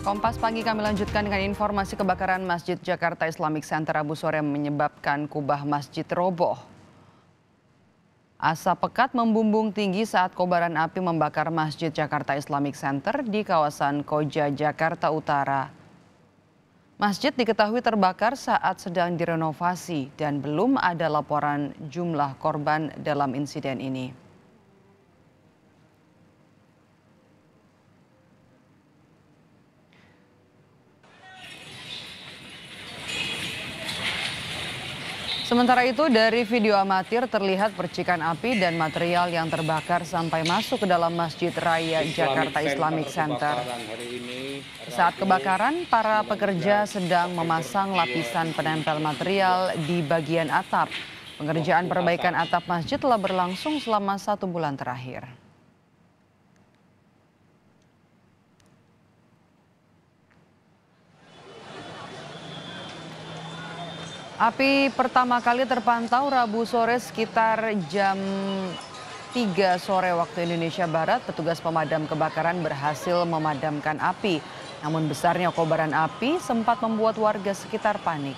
Kompas pagi kami lanjutkan dengan informasi kebakaran Masjid Jakarta Islamic Center Abu sore menyebabkan kubah masjid roboh. Asap pekat membumbung tinggi saat kobaran api membakar Masjid Jakarta Islamic Center di kawasan Koja, Jakarta Utara. Masjid diketahui terbakar saat sedang direnovasi dan belum ada laporan jumlah korban dalam insiden ini. Sementara itu dari video amatir terlihat percikan api dan material yang terbakar sampai masuk ke dalam Masjid Raya Jakarta Islamic Center. Saat kebakaran, para pekerja sedang memasang lapisan penempel material di bagian atap. Pengerjaan perbaikan atap masjid telah berlangsung selama satu bulan terakhir. Api pertama kali terpantau Rabu sore sekitar jam 3 sore waktu Indonesia Barat. Petugas pemadam kebakaran berhasil memadamkan api. Namun besarnya kobaran api sempat membuat warga sekitar panik.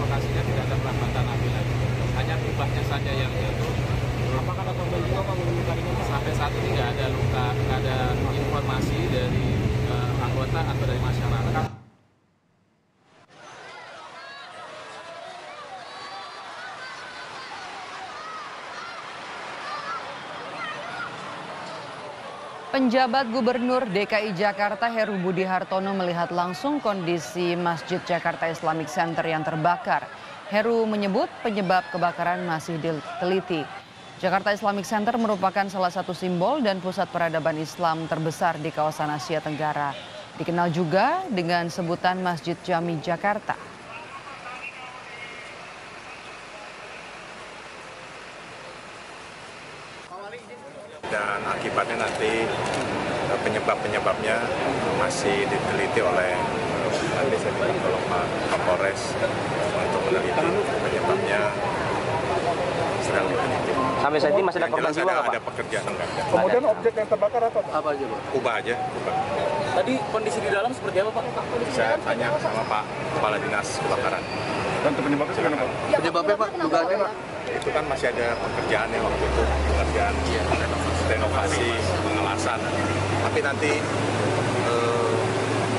lokasinya tidak ada perlambatan api lagi. Hanya kubahnya saja yang jatuh Apakah ada korban jiwa Pak menemukan ini? Sampai saat ini tidak ada luka, tidak ada informasi dari anggota atau dari masyarakat. Penjabat Gubernur DKI Jakarta Heru Budi Hartono melihat langsung kondisi Masjid Jakarta Islamic Center yang terbakar. Heru menyebut penyebab kebakaran masih diteliti. Jakarta Islamic Center merupakan salah satu simbol dan pusat peradaban Islam terbesar di kawasan Asia Tenggara. Dikenal juga dengan sebutan Masjid Jami Jakarta. Dan akibatnya nanti eh, penyebab-penyebabnya masih diteliti oleh nanti saya minta tolong Pak Kapolres untuk meneliti penyebabnya sedang diteliti. Sampai saat ini masih ada korban jiwa ada, ada pekerjaan enggak. Kemudian objek yang terbakar apa Pak? Apa aja, Pak? Ubah aja, ubah. Tadi kondisi di dalam seperti apa, Pak? Saya tanya sama Pak Kepala Dinas Kebakaran. Dan penyebabnya sebenarnya Pak? Penyebabnya, Pak? Dugaannya, Pak? Itu kan masih ada pekerjaannya waktu itu, pekerjaan renovasi, pengelasan. Tapi nanti eh,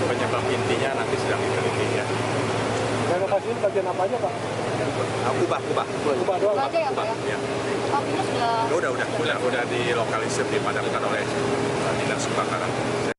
penyebab intinya nanti sedang diteliti ya. Renovasi ini bagian apa aja Pak? Nah, ubah, ubah. Ubah doang Pak? aja ya Pak Ubah, ya? ya. Apinya sudah Udah, udah, udah, udah dilokalisir, dipadamkan oleh eh, Dinas Kebakaran.